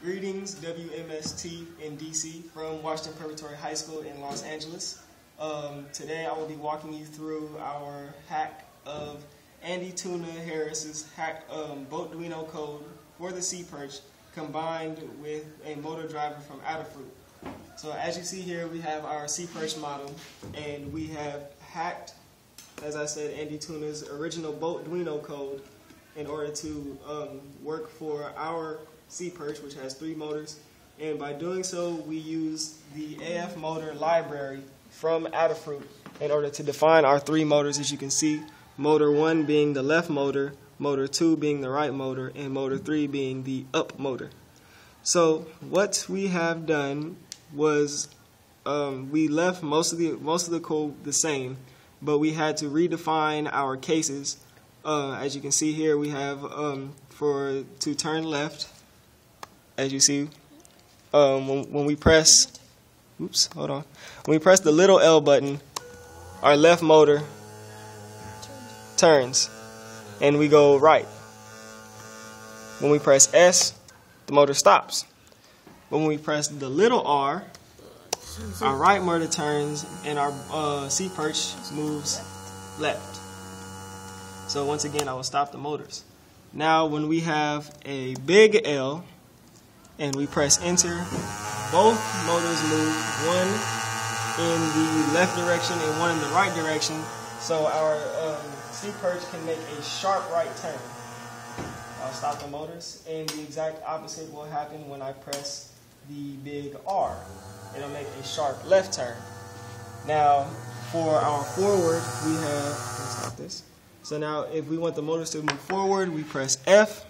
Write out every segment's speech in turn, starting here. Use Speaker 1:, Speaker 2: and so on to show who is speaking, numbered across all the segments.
Speaker 1: Greetings, WMST in DC from Washington Preparatory High School in Los Angeles. Um, today I will be walking you through our hack of Andy Tuna Harris's hack um, Boatduino code for the Sea Perch combined with a motor driver from Adafruit. So as you see here, we have our Sea Perch model and we have hacked, as I said, Andy Tuna's original Boatduino code in order to um, work for our Sea Perch, which has three motors. And by doing so, we use the AF motor library from Adafruit in order to define our three motors, as you can see. Motor 1 being the left motor, motor 2 being the right motor, and motor 3 being the up motor. So what we have done was um, we left most of the most of the code the same, but we had to redefine our cases. Uh, as you can see here, we have um, for to turn left, as you see, um, when, when we press, oops, hold on, when we press the little L button, our left motor turns, and we go right. When we press S, the motor stops. When we press the little R, our right motor turns, and our uh, Sea Perch moves left. So once again, I will stop the motors. Now, when we have a big L, and we press enter, both motors move, one in the left direction and one in the right direction, so our um, Perch can make a sharp right turn. I'll stop the motors, and the exact opposite will happen when I press the big R. It'll make a sharp left turn. Now, for our forward, we have, let's stop this. So now, if we want the motors to move forward, we press F,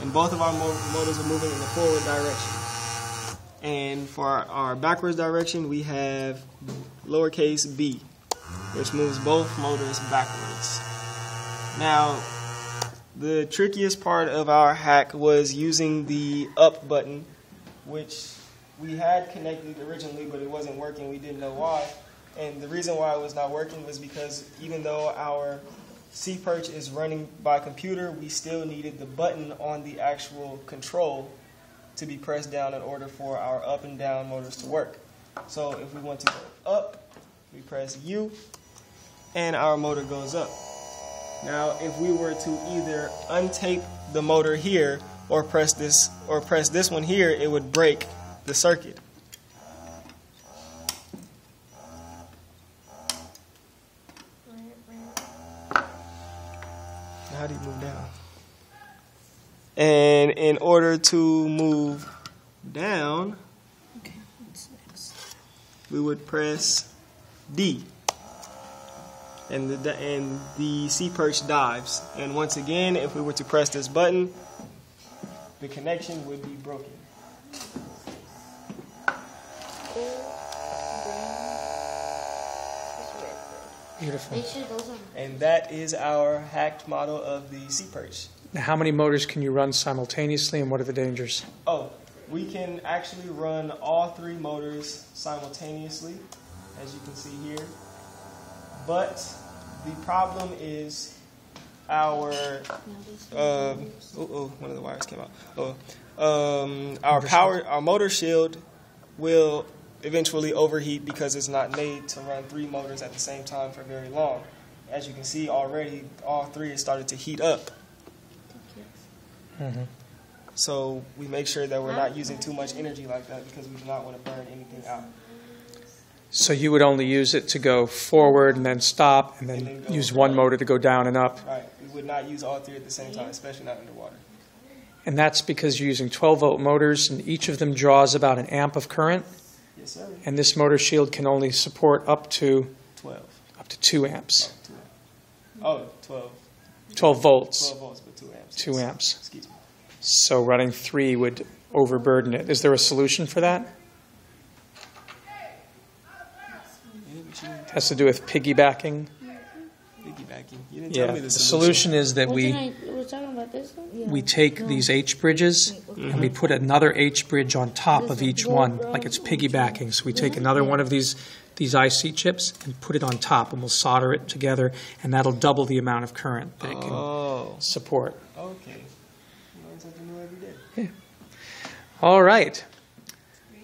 Speaker 1: and both of our motors are moving in the forward direction. And for our, backwards direction, we have lowercase b, which moves both motors backwards. Now, the trickiest part of our hack was using the up button, which we had connected originally, but it wasn't working. We didn't know why. And the reason why it was not working was because even though our Sea Perch is running by computer, we still needed the button on the actual control to be pressed down in order for our up and down motors to work. So if we want to go up, we press U, and our motor goes up. Now, if we were to either untape the motor here or press this or press this one here, it would break the circuit. How do you move down? And in order to move down, we would press D. And the, and the Sea Perch dives. And once again, if we were to press this button, the connection would be broken.
Speaker 2: Beautiful.
Speaker 1: And that is our hacked model of the Sea Perch.
Speaker 2: Now, how many motors can you run simultaneously, and what are the dangers?
Speaker 1: Oh, we can actually run all three motors simultaneously, as you can see here. But the problem is our um, oh, oh, one of the wires came out. Oh, um, our power, our motor shield will eventually overheat because it's not made to run three motors at the same time for very long. As you can see already, all three have started to heat up.
Speaker 2: Mm-hmm.
Speaker 1: So we make sure that we're not using too much energy like that because we do not want to burn anything out.
Speaker 2: So you would only use it to go forward and then stop, and then,
Speaker 1: And then
Speaker 2: use one
Speaker 1: right.
Speaker 2: motor to go down and up.
Speaker 1: Right. We would not use all three at the same time, especially not underwater.
Speaker 2: And that's because you're using 12 volt motors, and each of them draws about an amp of current.
Speaker 1: Yes, sir.
Speaker 2: And this motor shield can only support up to
Speaker 1: 12.
Speaker 2: up to two amps,
Speaker 1: Oh, 12.
Speaker 2: 12 volts,
Speaker 1: 12 volts, but 2 amps.
Speaker 2: two
Speaker 1: yes.
Speaker 2: amps.
Speaker 1: Excuse me.
Speaker 2: So running three would overburden it. Is there a solution for that?
Speaker 1: Yeah, but you didn't
Speaker 2: has to do with piggybacking.
Speaker 1: Piggybacking. You didn't
Speaker 2: Yeah.
Speaker 1: tell me
Speaker 2: The
Speaker 1: the
Speaker 2: solution is that we
Speaker 3: Wasn't I, we're talking about this one?
Speaker 2: we take these H bridges and we put another H bridge on top of each one, like it's piggybacking. So we take another one of these these IC chips and put it on top, and we'll solder it together, and that'll double the amount of current that it can
Speaker 1: Oh,
Speaker 2: support.
Speaker 1: okay. You learn something new every day.
Speaker 2: All right.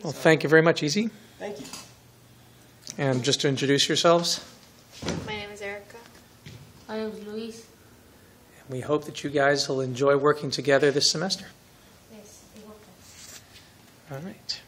Speaker 2: Well, thank you very much, EZ.
Speaker 1: Thank you.
Speaker 2: And just to introduce yourselves,
Speaker 3: My name is Luis.
Speaker 2: we hope that you guys will enjoy working together this semester.
Speaker 3: Yes,
Speaker 2: All right.